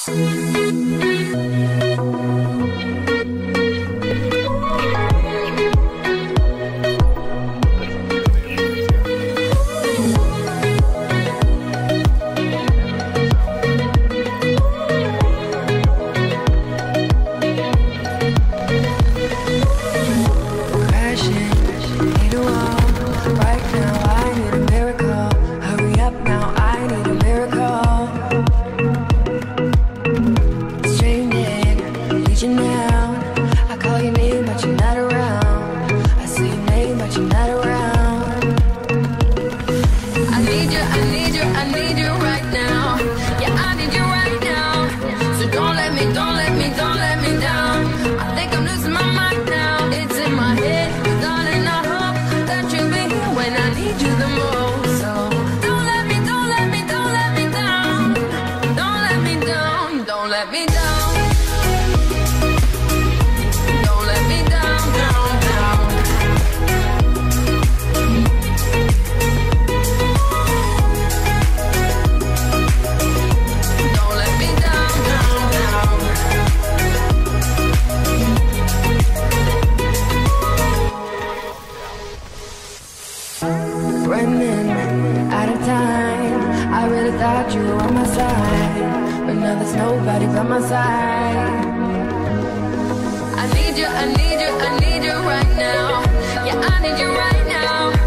心。let me down. nobody by my side. I need you, I need you, I need you right now. Yeah, I need you right now.